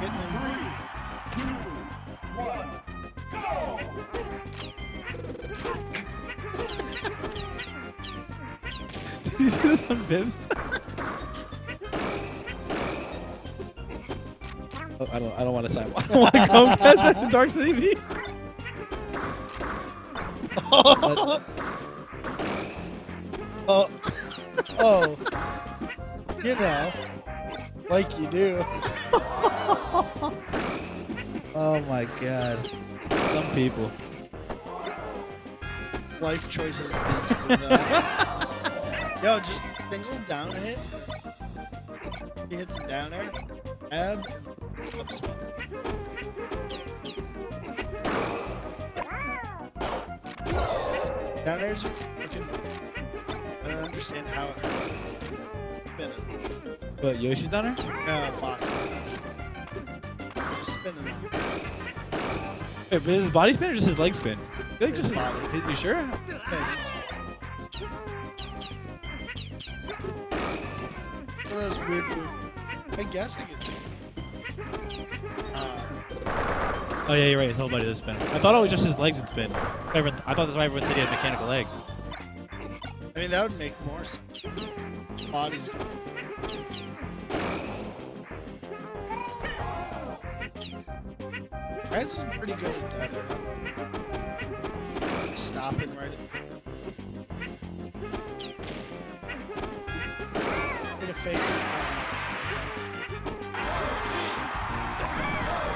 Getting in. Did you see this on Bibs? oh, I don't. I don't want to sign. I don't want to go past the Dark City. oh, oh. oh, you know, like you do. oh my god, Some people. life choices. bitch, with that. Yo, just single down hit. He hits a down air, ab, and up. Down airs are. I don't understand how it spinning. But Yoshi's down there? Uh, foxes. Spinning. Wait, but is his body spin or just his leg spin? I His just body. His, you sure? Yeah, it's- One of those weird moves. I guess I could. Uh, Oh yeah, you're right. His whole body does spin. I thought it was just his legs would spin. Everyone, I thought that's why everyone said he had mechanical legs. I mean, that would make more sense. Body's. Raz is pretty good at that. Stopping right. In a face.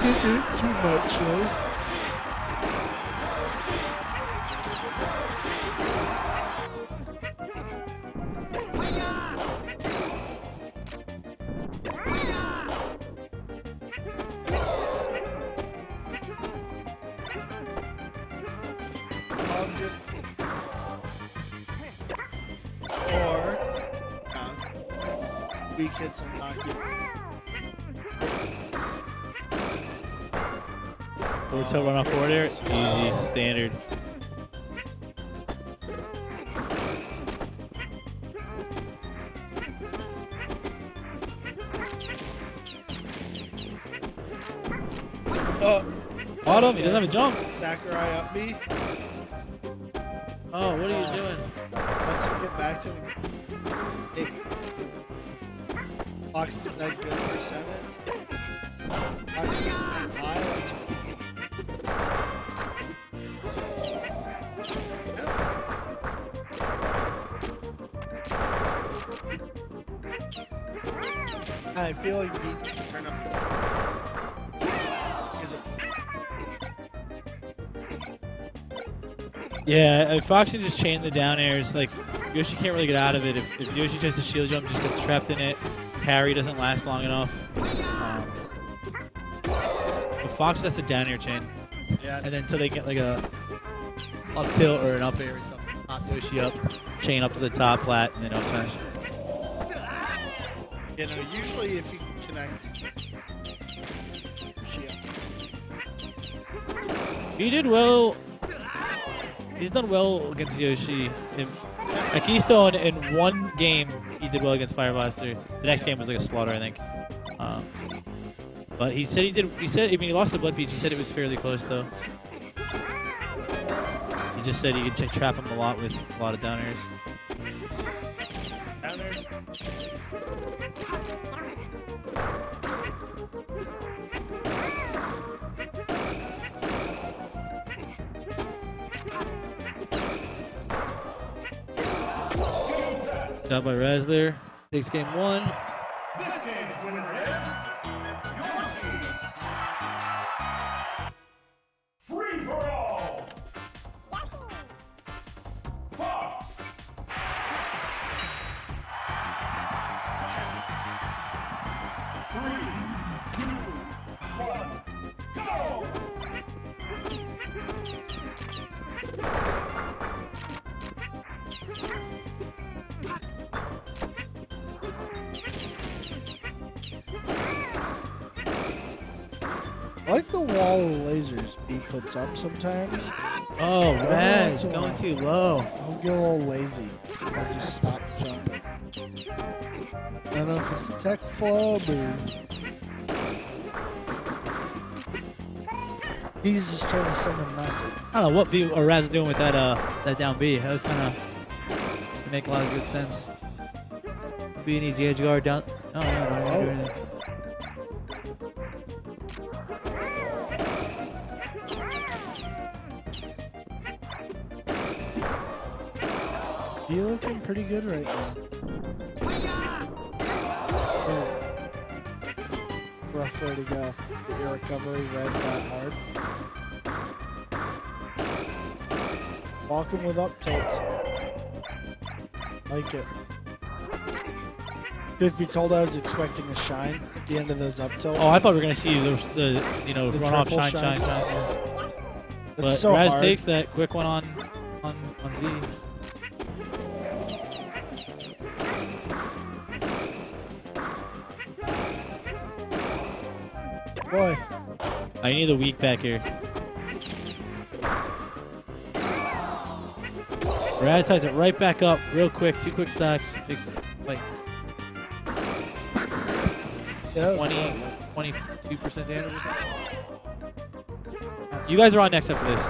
Mm-hmm. Too much, though. Weak hits and knock it. Forward tilt run off forward air. Easy, standard. Oh, Autumn, he doesn't have a jump. Sakurai up B. Oh, what are you doing? Once you get back to the it That good percentage. That high. That's I feel like he turn up. Yeah, if Fox can just chain the down airs, like Yoshi can't really get out of it. If, if Yoshi tries to shield jump, just gets trapped in it. Parry doesn't last long enough. Um, but Fox has to down air chain, yeah, and then until they get like a up tilt or an up air or something, pop Yoshi up, chain up to the top flat, and then up smash. you know, usually if you connect. He did well. He's done well against Yoshi. In, like he's still in, in one game, he did well against Fire Blaster. The next game was like a slaughter, I think. Um, but he said he did. He said. I mean, he lost the Blood Peach. He said it was fairly close though. He just said he could trap him a lot with a lot of downers. airs. Shot by Razzler. Takes game one. The wall of lasers B puts up sometimes. Oh, Raz, Raz going too low. I'll get a little lazy. I'll just stop jumping. I don't know if it's a tech flub or He's just trying to send a message. I don't know what V or Raz doing with that uh that down B. That was kind of make a lot of good sense. B needs the edge guard down. Oh, no, no, no, no, You're looking pretty good right now. Oh. Rough way to go. Get your recovery red that hard. Walk him with up tilt. Like it. Truth be told, I was expecting a shine at the end of those up tilts. Oh, I thought we were gonna see the, the you know The run off shine shine shine. shine. yeah. But so Raz hard. takes that quick one on on Boy, I need the weak back here. Raz ties it right back up real quick. Two quick stacks. Takes like 20, 22% damage or something. You guys are on next after this.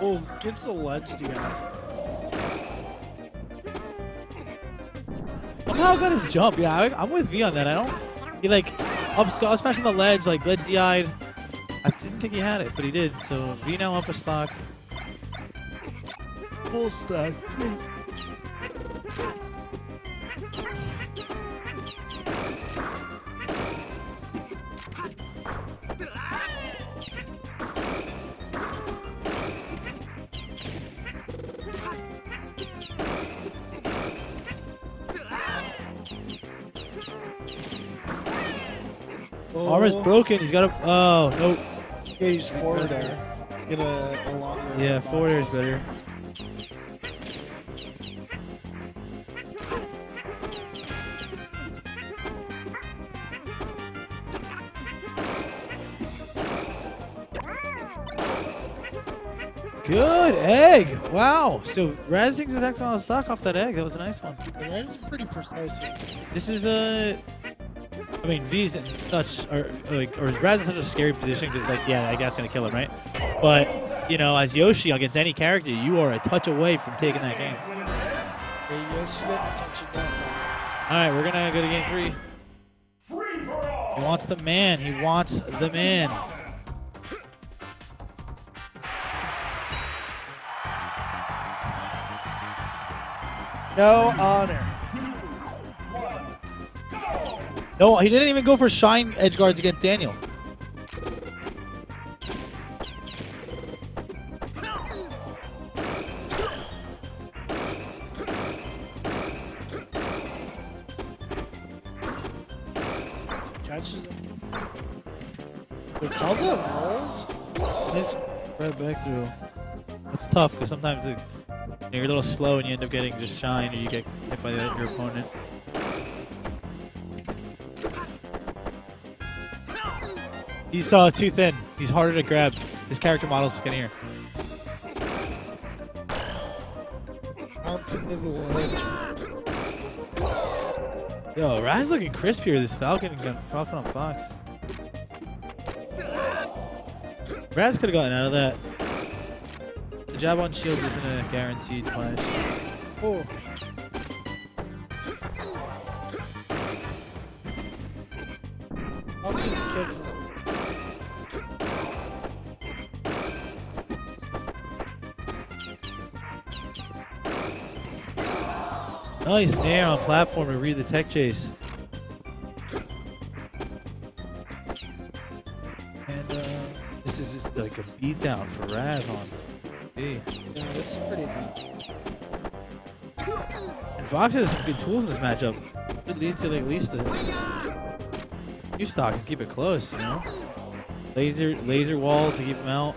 Oh, gets the ledge together. Somehow got his jump. Yeah, I, I'm with V on that. I don't. He like up, smashing the ledge, like ledge DI'd. I didn't think he had it, but he did. So V now up a stock. Full stack. Oh. Armor's broken. He's got a. Oh nope. Yeah, he's forward there. Get a, a longer. Yeah, forward air is better. Good egg. Wow. So Razing's attacked on a stock off that egg. That was a nice one. Yeah, That's pretty precise. This is a. I mean, V's in such, or like, or in such a scary position because, like, yeah, that guy's gonna kill him, right? But you know, as Yoshi against any character, you are a touch away from taking that game. Yeah, you just didn't touch it that All right, we're gonna go to game three. Free for all. He wants the man. He wants the man. No honor. No, he didn't even go for shine edge guards against Daniel. Catches it. The calls it. Nice right back through. It's tough because sometimes the, you're a little slow and you end up getting just shine or you get hit by the, your opponent. He's uh, too thin. He's harder to grab. His character model's skinnier. Yo, Raz looking crisp here. This Falcon gun, Falcon on Fox. Raz could have gotten out of that. The jab on shield isn't a guaranteed punish. Oh. Nice nair on platform to read the tech chase. And uh, this is like a beatdown for Raz on B. Yeah, it's pretty bad. And Fox has some good tools in this matchup. Could lead to like, at least a few stocks and keep it close, you know? Laser laser wall to keep him out.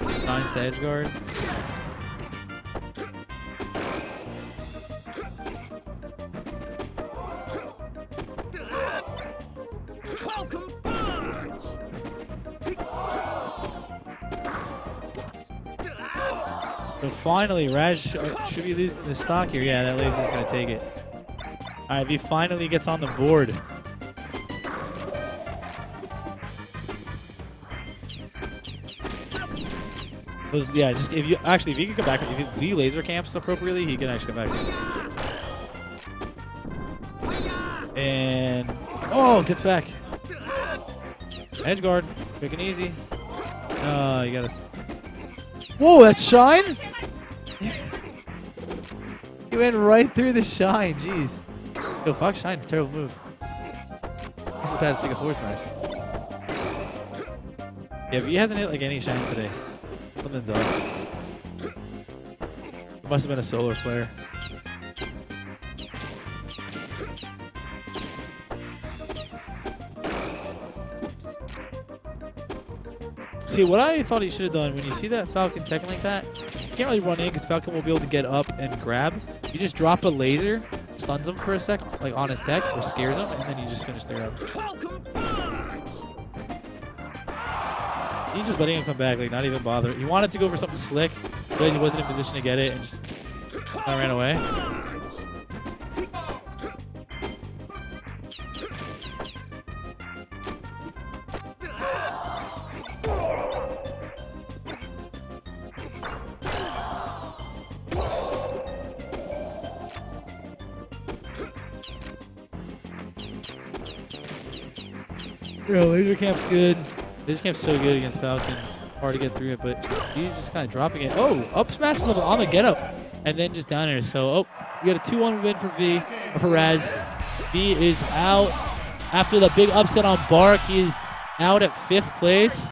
To edge guard. finally, Raj uh, should be losing the stock here. Yeah, that laser's going to take it. All right, if he finally gets on the board. Those, yeah, just if you actually if you can come back if he laser camps appropriately, he can actually come back. And oh, gets back. Edge guard, quick and easy. Oh, you gotta. Whoa, that's shine went right through the shine. Jeez. Yo, fuck shine. Terrible move. This is bad to take a force smash. Yeah, if he hasn't hit like any shine today, something's up. Must have been a solar flare. See, what I thought he should have done when you see that Falcon tech like that, you can't really run in because Falcon will be able to get up and grab. You just drop a laser, stuns him for a sec, like on his tech, or scares him, and then you just finish the grab. He's just letting him come back, like not even bother. He wanted to go for something slick, but he wasn't in position to get it, and just ran away. Yo, laser camp's good. Laser camp's so good against Falcon. Hard to get through it, but he's just kind of dropping it. Oh, up smashes him on the get up, and then just down there. So, oh, we got a 2-1 win for V or for Raz. V is out after the big upset on Bark. He is out at fifth place.